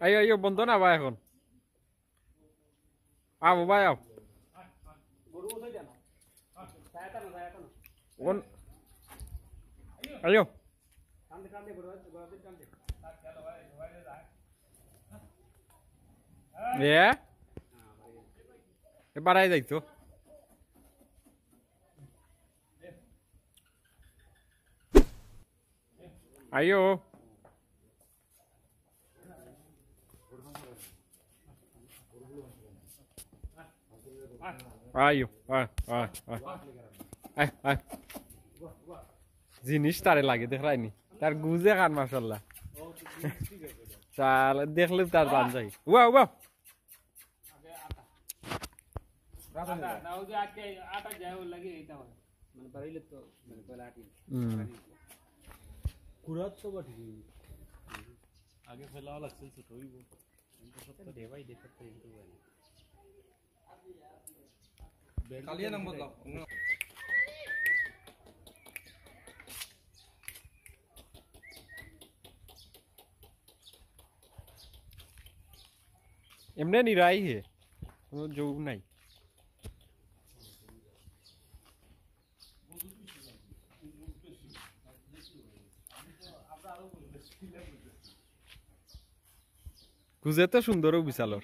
আইও আইও বন্ধ না ভাই এখন আও ভাই আও ওন আইও এ এ বাড়াই যাইতো আইও আয় জিনিস তারে লাগে দেখায়নি তার গুজে খান মাসাল্লাহ চাল দেখলে তার দাম যাই উয়া উয়া। আটা না ওই যে আটকে আটা যায় ওর লাগে এইটা বাড়িলে তো পয়লা আটি হুম। কুড়াত তো বাটি আগে ফেলাও লাগছিল ছোট হইব দেবাই দেখতে কালিয়া নাম বদলাও। এমনি নিরাই হে কোনো যোগ নাই। গুজে তো সুন্দরও বিশালর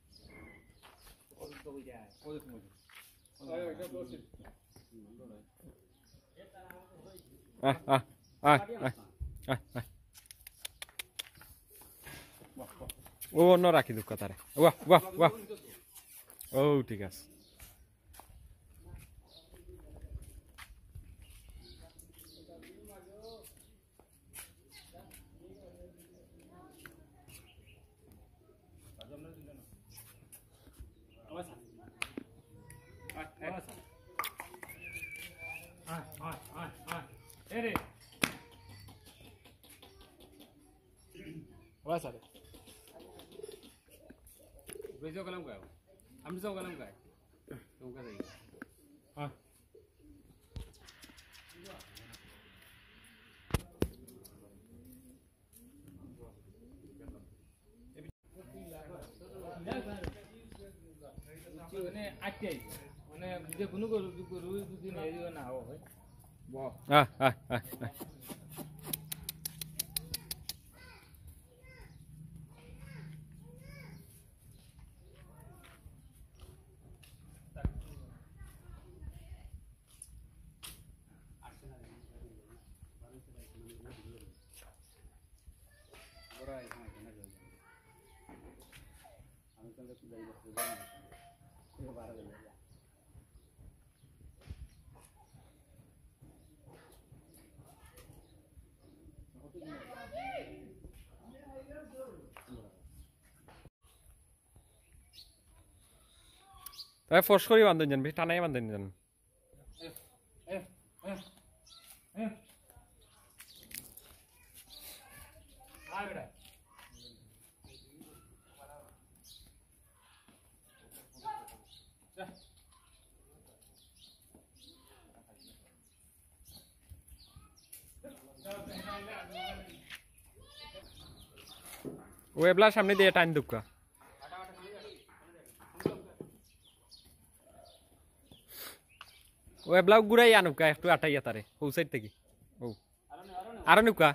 খাটা ধরে খাচ্ছিল যে খাটা ধরে ধরছে পুরা গেছে ওই দেখুন আহ আহ আহ আহ আহ আহ ও অন্য রাখি দুঃখ তারে বাহ বাহ বাহ ও ঠিক আছে ওয়া সারে বেজো কলম গায় আমি যাও কলম গায় তোমকা যাই হ্যাঁ মানে আটকে মানে যে কোনো গরু গরু যদি না হয় ফোর্স করি বান্ধন জান বেশি টানাই বান্ধন জান ও এবলা সামনে দিয়ে টাইম দুঃখা ও এবলা গুড়াই আনুকা একটু আটাইয়া তারে ও সাইড থেকে। ও। আর নুকা?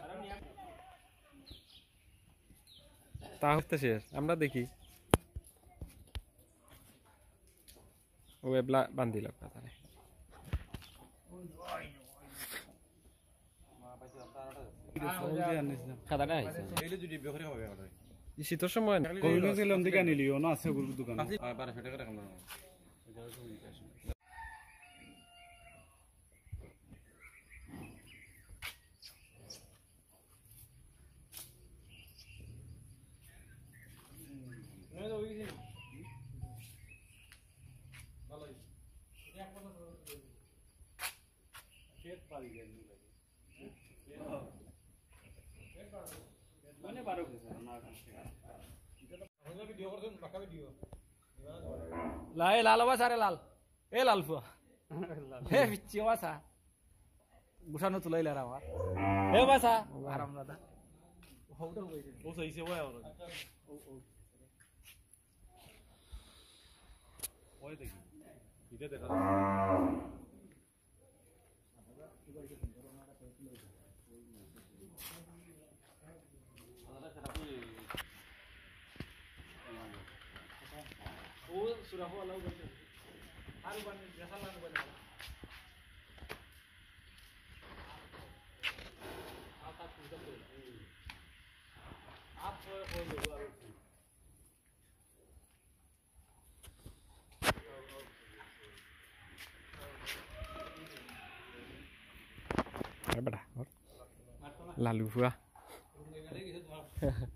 তা হতে শেষ আমরা দেখি। ও এবলা বান্ধিল তারে। খাদাটা আইছে। শীতের সময় কবিগঞ্জ গেলাম দিকে আনিলি না আছে গরুর দোকান। বারোশো টাকা রাখলাম खेत पाली गई মানে বারো লাই লাল আবাস আরে লাল। এ লাল ফুয়া। হে বিচ্ছি বাসা গুছানো তুলাইলে আর আমার হে বাসা আরাম দাদা। ও সহিছে ওয়া ওর ওই দেখি। এটা দেখা Surah Allah bantu. Haruban lah bantu. Apa tu? Apa